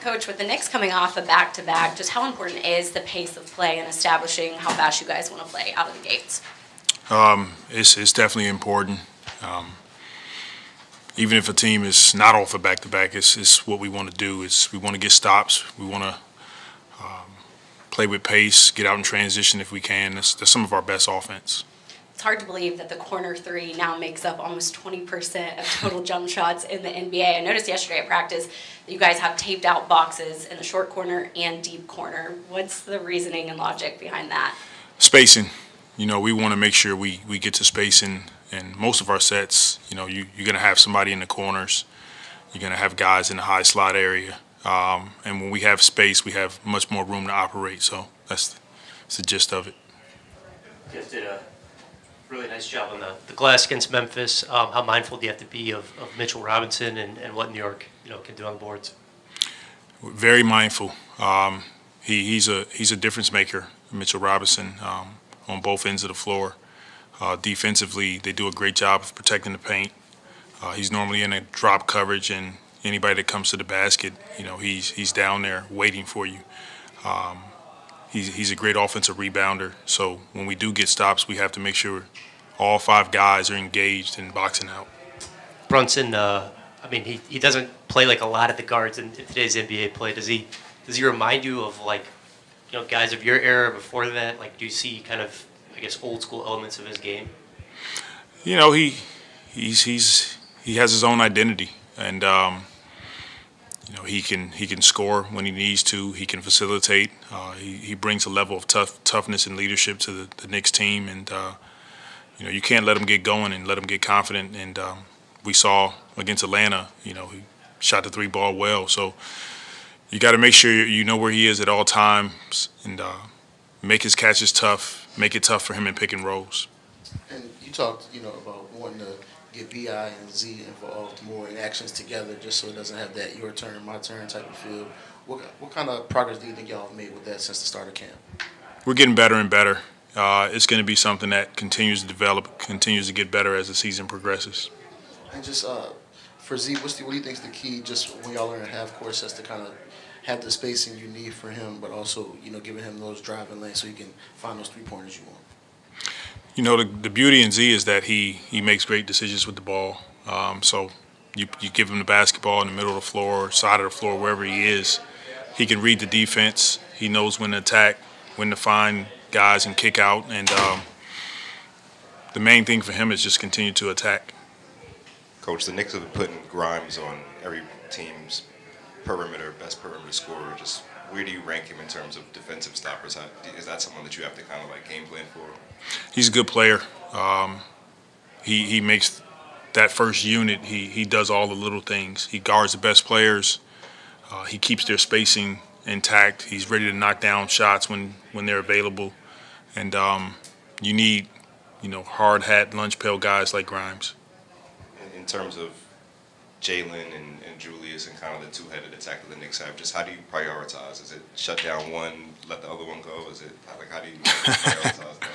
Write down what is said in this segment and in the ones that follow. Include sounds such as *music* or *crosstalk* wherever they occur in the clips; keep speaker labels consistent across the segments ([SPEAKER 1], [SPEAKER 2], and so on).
[SPEAKER 1] Coach, with the Knicks coming off a back-to-back, just how important is the pace of play and establishing how fast you guys want to play out of the gates?
[SPEAKER 2] Um, it's, it's definitely important. Um, even if a team is not off a back-to-back, it's, it's what we want to do. Is we want to get stops. We want to um, play with pace, get out in transition if we can. That's, that's some of our best offense.
[SPEAKER 1] It's hard to believe that the corner three now makes up almost 20% of total jump shots in the NBA. I noticed yesterday at practice that you guys have taped out boxes in the short corner and deep corner. What's the reasoning and logic behind that?
[SPEAKER 2] Spacing. You know, we want to make sure we, we get to spacing in most of our sets. You know, you, you're going to have somebody in the corners. You're going to have guys in the high slot area. Um, and when we have space, we have much more room to operate. So that's, that's the gist of it.
[SPEAKER 3] You guys did a really nice job on the, the glass against Memphis. Um, how mindful do you have to be of, of Mitchell Robinson and, and what New York you know can do on the boards?
[SPEAKER 2] Very mindful. Um, he, he's a he's a difference maker, Mitchell Robinson, um, on both ends of the floor. Uh, defensively, they do a great job of protecting the paint. Uh, he's normally in a drop coverage, and anybody that comes to the basket, you know, he's he's down there waiting for you. Um, he's, he's a great offensive rebounder. So when we do get stops, we have to make sure all five guys are engaged in boxing out.
[SPEAKER 3] Brunson, uh, I mean, he, he doesn't play like a lot of the guards in today's NBA play. Does he? Does he remind you of like, you know, guys of your era before that? Like, do you see kind of, I guess, old school elements of his game?
[SPEAKER 2] You know, he he's he's he has his own identity, and um, you know he can he can score when he needs to. He can facilitate. Uh, he he brings a level of tough toughness and leadership to the, the Knicks team, and uh, you know you can't let him get going and let him get confident. And um, we saw against Atlanta, you know, he shot the three ball well. So you got to make sure you know where he is at all times and uh, make his catches tough. Make it tough for him in pick and rolls.
[SPEAKER 4] And you talked, you know, about wanting to get Bi and Z involved more in actions together, just so it doesn't have that your turn, my turn type of feel. What what kind of progress do you think y'all have made with that since the start of camp?
[SPEAKER 2] We're getting better and better. Uh, it's going to be something that continues to develop, continues to get better as the season progresses.
[SPEAKER 4] And just uh, for Z, what's the, what do you think is the key, just when y'all learn half course, as to kind of have the spacing you need for him, but also you know giving him those driving lanes so he can find those three pointers you want.
[SPEAKER 2] You know, the, the beauty in Z is that he he makes great decisions with the ball. Um, so you you give him the basketball in the middle of the floor, side of the floor, wherever he is, he can read the defense. He knows when to attack, when to find guys and kick out, and um, the main thing for him is just continue to attack.
[SPEAKER 5] Coach, the Knicks have been putting Grimes on every team's perimeter, best perimeter scorer. Just where do you rank him in terms of defensive stoppers? How, is that someone that you have to kind of like game plan for?
[SPEAKER 2] He's a good player. Um, he he makes that first unit. He he does all the little things. He guards the best players. Uh, he keeps their spacing intact. He's ready to knock down shots when when they're available. And um, you need, you know, hard hat, lunch pail guys like Grimes.
[SPEAKER 5] In, terms of Jalen and, and, Julius and kind of the two-headed attack that the Knicks have, just how do you prioritize? Is it shut down one, let the other one go? Is it like how do you *laughs* prioritize that?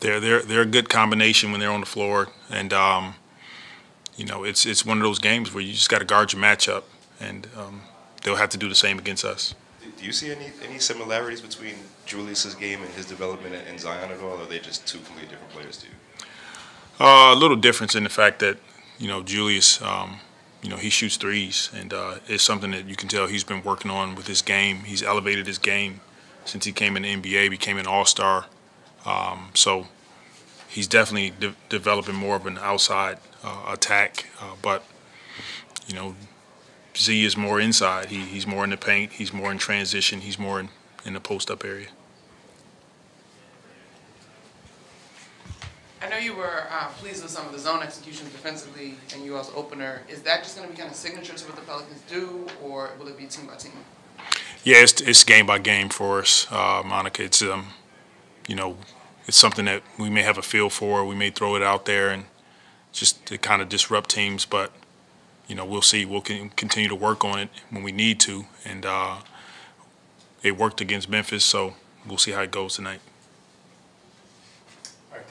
[SPEAKER 2] They're they're they're a good combination when they're on the floor, and um, you know it's it's one of those games where you just got to guard your matchup, and um, they'll have to do the same against us.
[SPEAKER 5] Do you see any any similarities between Julius's game and his development and Zion at all, or are they just two completely different players to you?
[SPEAKER 2] Uh, a little difference in the fact that you know Julius, um, you know he shoots threes, and uh, it's something that you can tell he's been working on with his game. He's elevated his game since he came in the NBA, became an All Star. Um, so he's definitely de developing more of an outside uh, attack, uh, but you know Z is more inside. He, he's more in the paint. He's more in transition. He's more in, in the post-up area.
[SPEAKER 6] I know you were uh, pleased with some of the zone execution defensively and you as opener. Is that just going to be kind of signature to what the Pelicans do, or will it be team by team?
[SPEAKER 2] Yeah, it's, it's game by game for us, uh, Monica. It's um, you know, it's something that we may have a feel for. We may throw it out there and just to kind of disrupt teams, but you know, we'll see. We'll continue to work on it when we need to, and uh, it worked against Memphis, so we'll see how it goes tonight.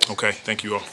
[SPEAKER 2] Okay, thank you all.